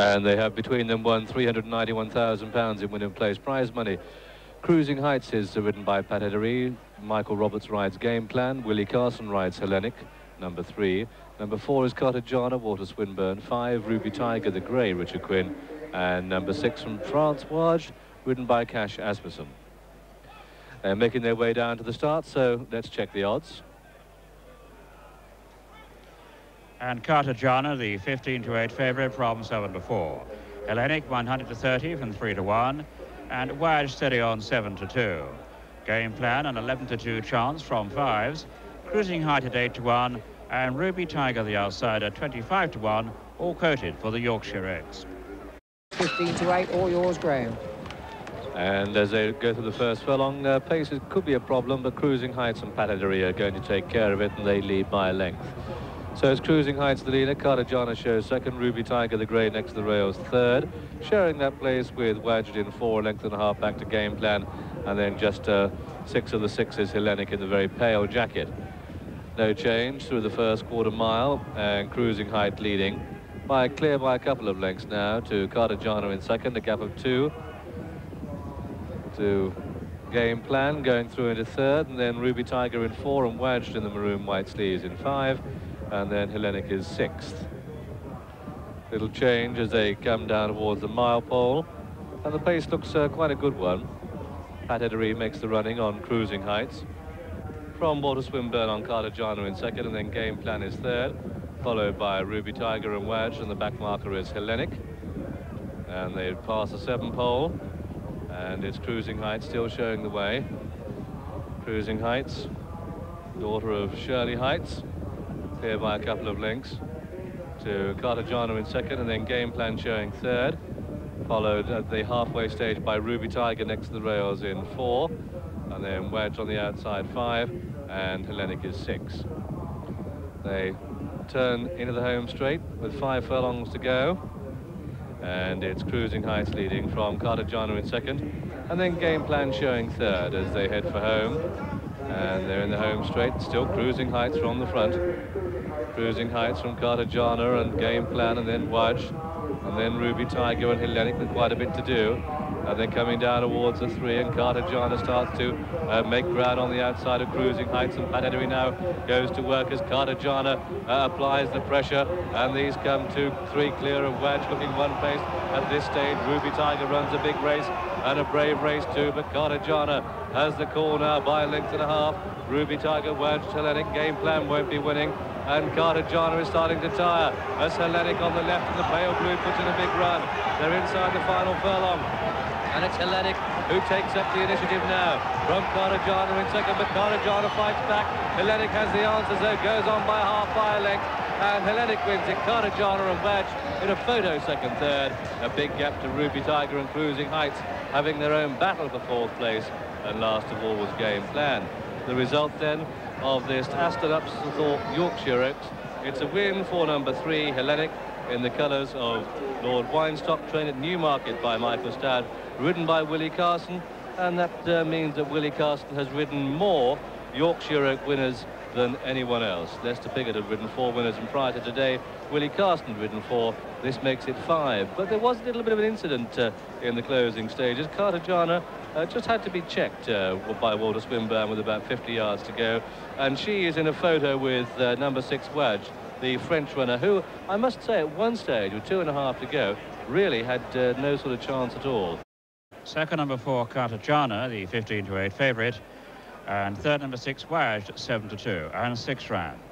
And they have between them won £391,000 in winning place prize money. Cruising Heights is ridden by Pat Eddery. Michael Roberts rides Game Plan. Willie Carson rides Hellenic, number three. Number four is Kartajana, Walter Swinburn. Five, Ruby Tiger, the Grey, Richard Quinn. And number six from France, Wajd, ridden by Cash Asmussen. They're making their way down to the start, so let's check the odds. And Kartajana, the 15 to 8 favourite from 7 to 4. Hellenic 100 to 30 from 3 to 1 and Wajd steady on 7 to 2. Game plan an 11 to 2 chance from fives, cruising height at 8 to 1, and Ruby Tiger the outsider 25 to 1, all quoted for the Yorkshire Oaks. 15 to 8, all yours, Graham. And as they go through the first furlong, uh, pace could be a problem, but Cruising Heights and Pat are going to take care of it, and they lead by a length. So it's Cruising Heights the leader, Kartajana shows second, Ruby Tiger the grey next to the rails third, sharing that place with Wajd in four, length and a half back to game plan, and then just uh, six of the sixes Hellenic in the very pale jacket. No change through the first quarter mile, and Cruising Height leading by clear by a couple of lengths now to Kartajana in second, a gap of two. To game plan going through into third and then Ruby Tiger in four and Wajd in the maroon white sleeves in five and then Hellenic is sixth. Little change as they come down towards the mile pole, and the pace looks uh, quite a good one. Pat Eddery makes the running on cruising heights. From Walter Swinburn on Kartajana in second, and then Game Plan is third, followed by Ruby Tiger and Wajd, and the back marker is Hellenic. And they pass the seven pole, and it's Cruising Heights still showing the way. Cruising Heights, daughter of Shirley Heights, here by a couple of lengths to Kartajana in second and then game plan showing third followed at the halfway stage by Ruby Tiger next to the rails in four and then Wajd on the outside five and Hellenic is six. They turn into the home straight with five furlongs to go and it's Cruising Heights leading from Kartajana in second and then game plan showing third as they head for home and they're in the home straight still Cruising Heights from the front Cruising Heights from Kartajana and Game Plan and then Wajd and then Ruby Tiger and Hellenic with quite a bit to do. And then coming down towards the three? And Kartajana starts to uh, make ground on the outside of Cruising Heights. And Pat now goes to work as Kartajana uh, applies the pressure. And these come to three clear of Wajd looking one pace at this stage. Ruby Tiger runs a big race and a brave race too. But Carter Has the now by a length and a half. Ruby Tiger, Wajd, Hellenic game plan won't be winning and Carter is starting to tire as Hellenic on the left and the pale blue puts in a big run. They're inside the final furlong. And it's Hellenic who takes up the initiative now from Kartajana in second, but Carter fights back. Hellenic has the answers, though, goes on by half by a length, and Hellenic wins it. Kartajana and Wajd in a photo second third. A big gap to Ruby Tiger and Cruising Heights having their own battle for fourth place, and last of all was game plan. The result then of this Aston Upthorpe Yorkshire Oaks. It's a win for number three, Hellenic, in the colours of Lord Weinstock, trained at Newmarket by Michael Stoute, ridden by Willie Carson, and that uh, means that Willie Carson has ridden more Yorkshire Oak winners than anyone else. Lester Piggott had ridden four winners, and prior to today, Willie Carson had ridden four. This makes it five. But there was a little bit of an incident uh, in the closing stages. Kartajana uh, just had to be checked uh, by Walter Swinburn with about 50 yards to go. And she is in a photo with uh, number six Wajd, the French runner, who I must say at one stage, with two and a half to go, really had uh, no sort of chance at all. Second number four, Kartajana, the 15 to 8 favourite and third number six Wajd, seven to two, and six round.